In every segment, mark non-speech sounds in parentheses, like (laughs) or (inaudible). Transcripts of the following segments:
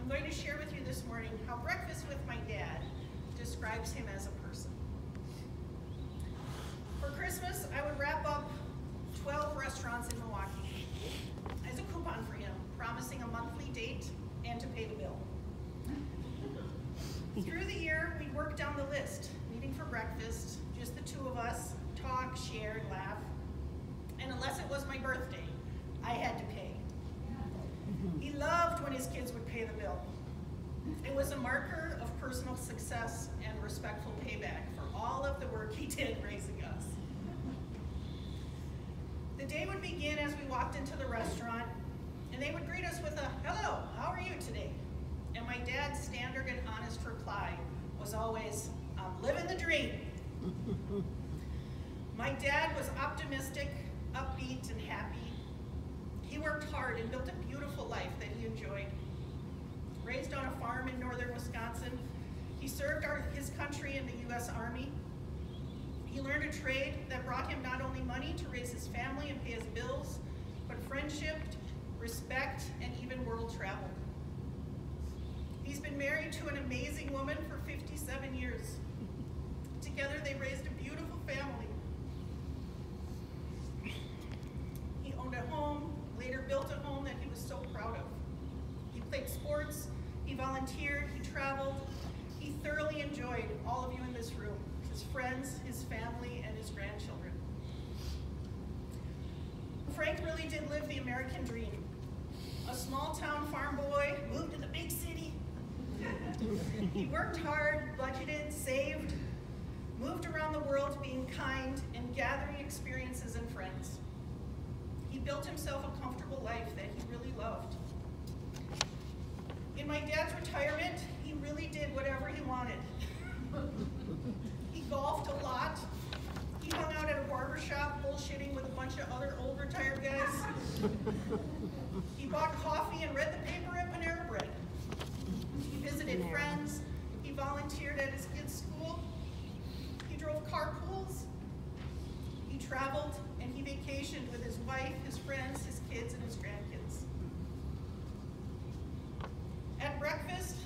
I'm going to share with you this morning how breakfast with my dad describes him as a person. For Christmas, I would wrap up 12 restaurants in Milwaukee as a coupon for him, promising a monthly date and to pay the bill. Through the year, we'd work down the list, meeting for breakfast, just the two of us, talk, share, laugh. And unless it was my birthday, I had to pay. He loved when his kids would pay the bill. It was a marker of personal success and respectful payback for all of the work he (laughs) did raising us. The day would begin as we walked into the restaurant, and they would greet us with a, hello, how are you today? And my dad's standard and honest reply was always, I'm living the dream. (laughs) my dad was optimistic, upbeat, and happy. He worked hard and built a beautiful life that he enjoyed. Raised on a farm in northern Wisconsin, he served our, his country in the U.S. Army. He learned a trade that brought him not only money to raise his family and pay his bills, but friendship, respect, and even world travel. He's been married to an amazing woman for 57 years. Together they raised a beautiful family. He owned a home, later built a home that he was so proud of. He played sports, he volunteered, he traveled. He thoroughly enjoyed all of you in this room, his friends, his family, and his grandchildren. Frank really did live the American dream. A small town farm boy, moved to the big city. (laughs) he worked hard, budgeted, saved, moved around the world being kind and gathering experiences and friends. He built himself a comfortable life that he really loved. In my dad's retirement, he really did whatever he wanted. (laughs) he golfed a lot. He hung out at a barber shop bullshitting with a bunch of other old retired guys. he bought coffee and read the paper at Panera Bread. He visited friends. He volunteered at his kids' school. He drove carpools. He traveled and he vacationed with his wife, his friends, his kids, and his grandkids. At breakfast,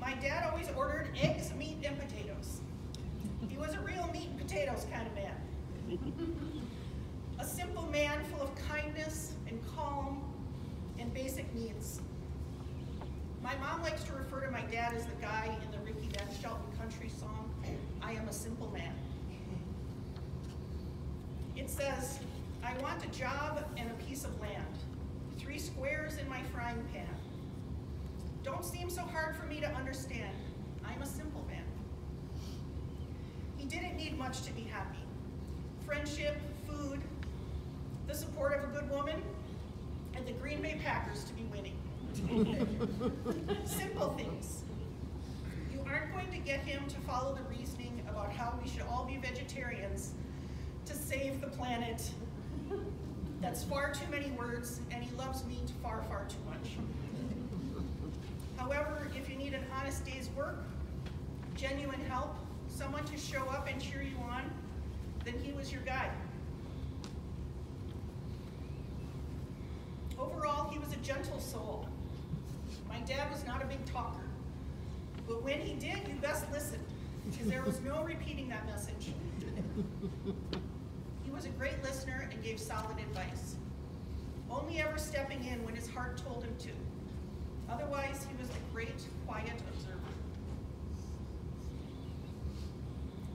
my dad always ordered eggs, meat, and potatoes. He was a real meat and potatoes kind of man. a simple man full of kindness and calm and basic needs. My mom likes to refer to my dad as the guy in the Ricky Van Shelton country song, I Am a Simple Man. It says, I want a job and a piece of land, three squares in my frying pan. Don't seem so hard for me to understand. I'm a simple man. He didn't need much to be happy. Friendship, food, the support of a good woman, and the Green Bay Packers to be winning. (laughs) Simple things. You aren't going to get him to follow the reasoning about how we should all be vegetarians to save the planet. That's far too many words, and he loves meat far, far too much. However, if you need an honest day's work, genuine help, someone to show up and cheer you on, then he was your guy. Overall, he was a gentle soul. My dad was not a big talker. But when he did, you best listen, because there was no repeating that message. Was a great listener and gave solid advice, only ever stepping in when his heart told him to. Otherwise, he was a great, quiet observer.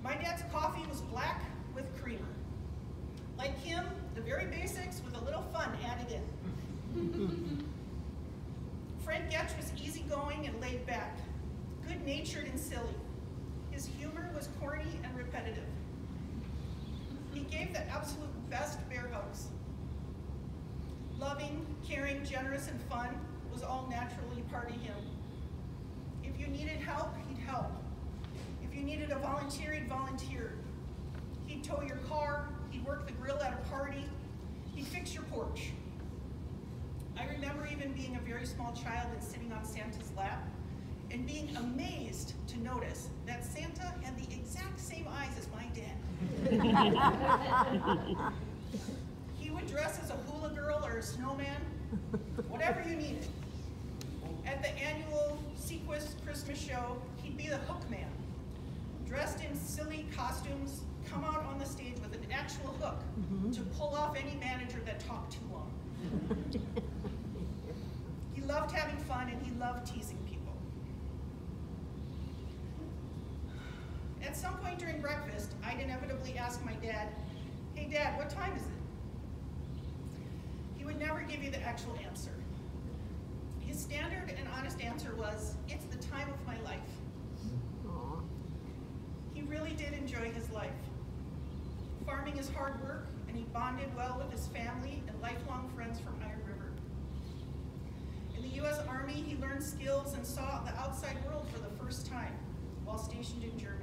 My dad's coffee was black with creamer. Like him, the very basics with a little fun added in. (laughs) Frank Getch was easygoing and laid back, good-natured and silly. His humor was corny and repetitive. Gave the absolute best bear hugs. Loving, caring, generous, and fun was all naturally part of him. If you needed help, he'd help. If you needed a volunteer, he'd volunteer. He'd tow your car, he'd work the grill at a party, he'd fix your porch. I remember even being a very small child and sitting on Santa's lap and being amazed to notice that Santa had the exact same eyes as my dad. (laughs) he would dress as a hula girl or a snowman, whatever you needed. At the annual Seaquist Christmas show, he'd be the hook man, dressed in silly costumes, come out on the stage with an actual hook mm-hmm. to pull off any manager that talked too long. (laughs) he loved having fun and he loved teasing people. At some point during breakfast, I'd inevitably ask my dad, Hey dad, what time is it? He would never give you the actual answer. His standard and honest answer was, It's the time of my life. Aw. He really did enjoy his life. Farming is hard work, and he bonded well with his family and lifelong friends from Iron River. In the U.S. Army, he learned skills and saw the outside world for the first time while stationed in Germany.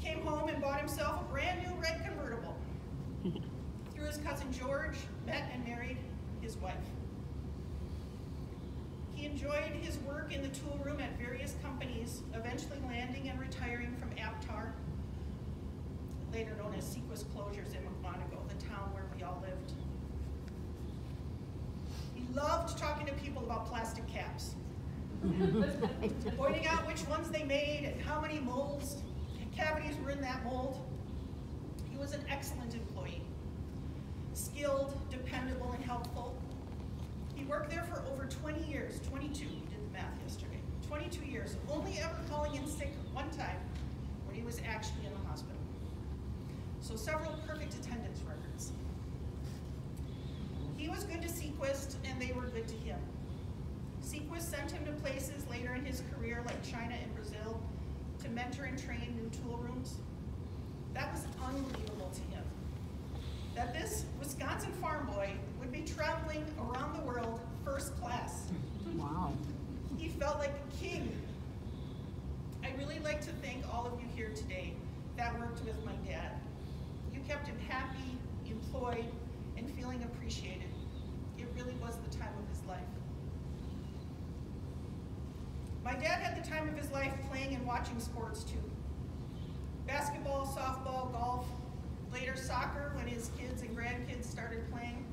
He came home and bought himself a brand new red convertible. (laughs) Through his cousin George, met and married his wife. He enjoyed his work in the tool room at various companies, eventually landing and retiring from Aptar, later known as Seaquist Closures in Mukwonago, the town where we all lived. He loved talking to people about plastic caps, (laughs) pointing out which ones they made and how many molds and cavities were in that mold. He was an excellent employee, skilled, dependable, and helpful. He worked there for over 20 years, 22, we did the math yesterday, 22 years, only ever calling in sick one time when he was actually in the hospital. So several perfect attendance records. He was good to Seaquist and they were good to him. Seaquist sent him to places later in his career like China and Brazil mentor and train new tool rooms. That was unbelievable to him. That this Wisconsin farm boy would be traveling around the world first class. Wow. He felt like a king. I really like to thank all of you here today that worked with my dad. You kept him happy, employed, and feeling appreciated. It really was the time of his life. My dad had the time of his life playing and watching sports too. Basketball, softball, golf, later soccer when his kids and grandkids started playing.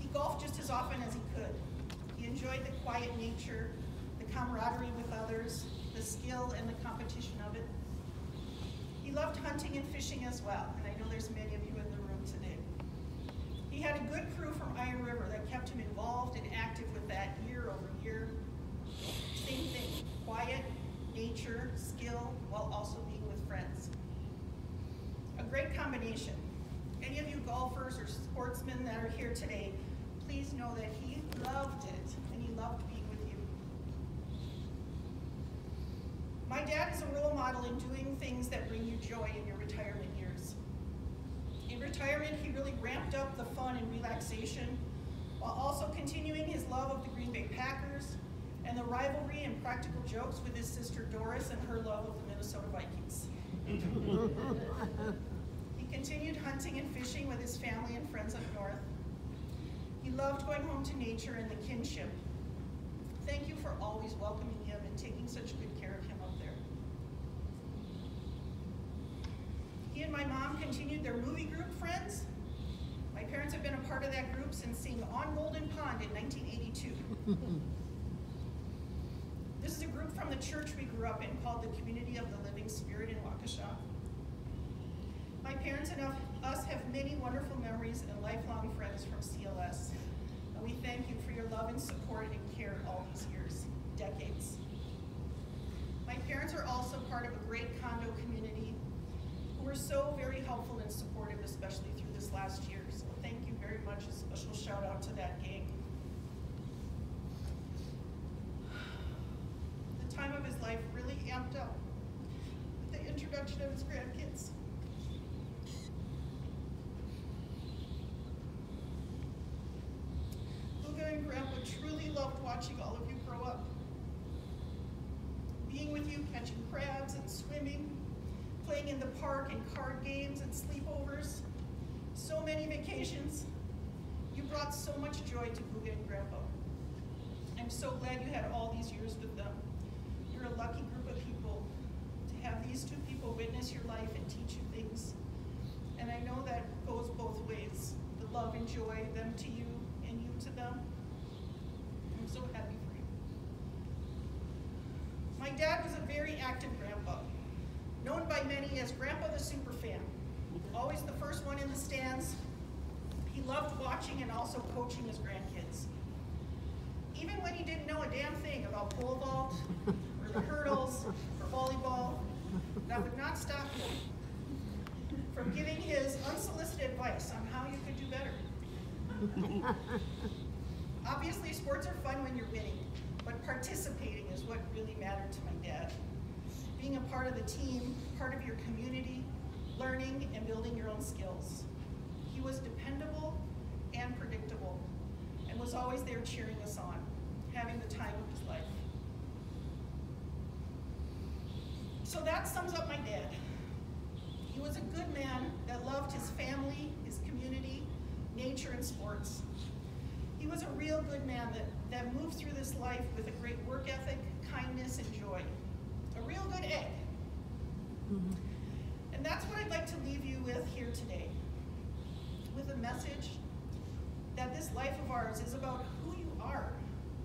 He golfed just as often as he could. He enjoyed the quiet nature, the camaraderie with others, the skill and the competition of it. He loved hunting and fishing as well, and I know there's many of you in the room today. He had a good crew from Iron River that kept him involved and active with that year. Same thing, quiet, nature, skill, while also being with friends. A great combination. Any of you golfers or sportsmen that are here today, please know that he loved it and he loved being with you. My dad is a role model in doing things that bring you joy in your retirement years. In retirement, he really ramped up the fun and relaxation while also continuing his love of the Green Bay Packers and the rivalry and practical jokes with his sister Doris and her love of the Minnesota Vikings. (laughs) He continued hunting and fishing with his family and friends up north. He loved going home to nature and the kinship. Thank you for always welcoming him and taking such good care of him up there. He and my mom continued their movie group friends. My parents have been a part of that group since seeing On Golden Pond in 1982. (laughs) This is a group from the church we grew up in called the Community of the Living Spirit in Waukesha. My parents and us have many wonderful memories and lifelong friends from CLS. And we thank you for your love and support and care all these years, decades. My parents are also part of a great condo community who were so very helpful and supportive, especially through this last year. Very much. A special shout out to that gang. The time of his life really amped up with the introduction of his grandkids. Luca and Grandpa truly loved watching all of you grow up. Being with you, catching crabs and swimming, playing in the park and card games and sleepovers. So many vacations. You brought so much joy to Booga and Grandpa. I'm so glad you had all these years with them. You're a lucky group of people to have these two people witness your life and teach you things. And I know that goes both ways, the love and joy, them to you and you to them. I'm so happy for you. My dad was a very active grandpa, known by many as Grandpa the Superfan, always the first one in the stands, he loved watching and also coaching his grandkids. Even when he didn't know a damn thing about pole vault, or the hurdles, or volleyball, that would not stop him from giving his unsolicited advice on how you could do better. Obviously, sports are fun when you're winning, but participating is what really mattered to my dad. Being a part of the team, part of your community, learning and building your own skills. He was dependable and predictable, and was always there cheering us on, having the time of his life. So that sums up my dad. He was a good man that loved his family, his community, nature, and sports. He was a real good man that, that moved through this life with a great work ethic, kindness, and joy. A real good egg. Mm-hmm. And that's what I'd like to leave you with here today. With a message that this life of ours is about who you are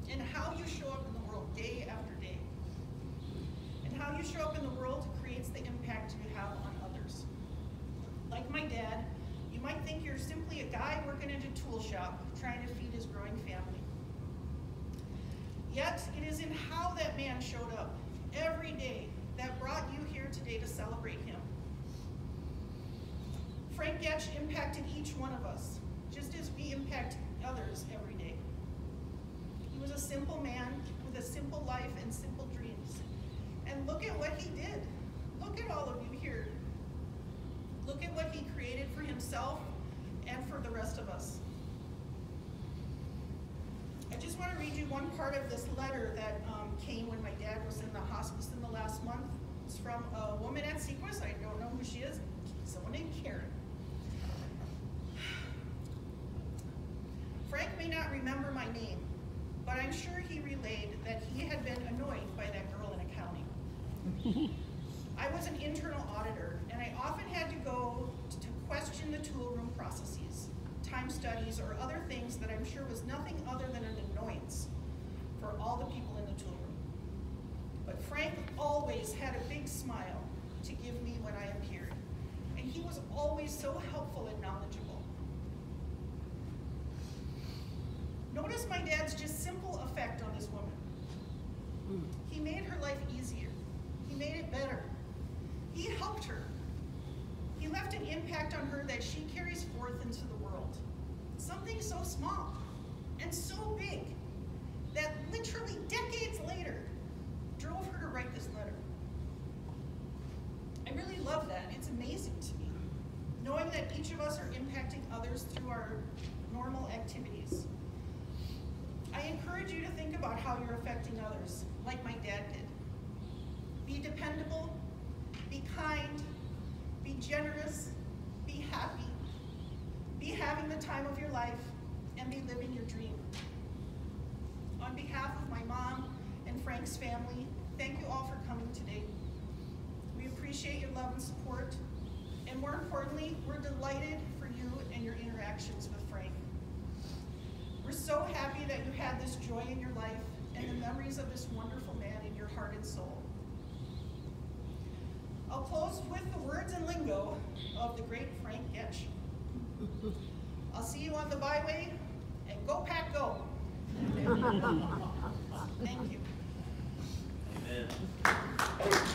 and how you show up in the world day after day. And how you show up in the world creates the impact you have on others. Like my dad, you might think you're simply a guy working in a tool shop trying to feed his growing family. Yet, it is in how that man showed up every day that brought you here today to celebrate him. Frank Getch impacted each one of us, just as we impact others every day. He was a simple man with a simple life and simple dreams. And look at what he did. Look at all of you here. Look at what he created for himself and for the rest of us. I just want to read you one part of this letter that um, came when my dad was in the hospice in the last month. It's from a woman at Seaquist. I don't know who she is. Someone named Karen. Frank may not remember my name, but I'm sure he relayed that he had been annoyed by that girl in accounting. (laughs) I was an internal auditor, and I often had to go to question the tool room processes, time studies, or other things that I'm sure was nothing other than an annoyance for all the people in the tool room. But Frank always had a big smile to give me when I appeared, and he was always so helpful and knowledgeable. Notice my dad's just simple effect on this woman. He made her life easier. He made it better. He helped her. He left an impact on her that she carries forth into the world. Something so small and so big that literally decades later drove her to write this letter. I really love that. It's amazing to me. Knowing that each of us are impacting others through our normal activities. I encourage you to think about how you're affecting others, like my dad did. Be dependable, be kind, be generous, be happy, be having the time of your life, and be living your dream. On behalf of my mom and Frank's family, thank you all for coming today. We appreciate your love and support, and more importantly, we're delighted for you and your interactions with so happy that you had this joy in your life and the memories of this wonderful man in your heart and soul. I'll close with the words and lingo of the great Frank Getch. I'll see you on the byway, and go pack go. (laughs) Thank you. Amen.